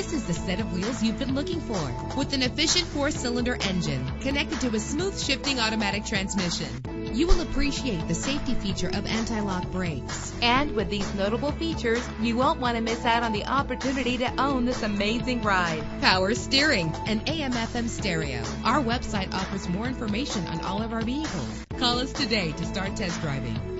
This is the set of wheels you've been looking for with an efficient four cylinder engine connected to a smooth shifting automatic transmission. You will appreciate the safety feature of anti lock brakes. And with these notable features, you won't want to miss out on the opportunity to own this amazing ride. Power steering and AM FM stereo. Our website offers more information on all of our vehicles. Call us today to start test driving.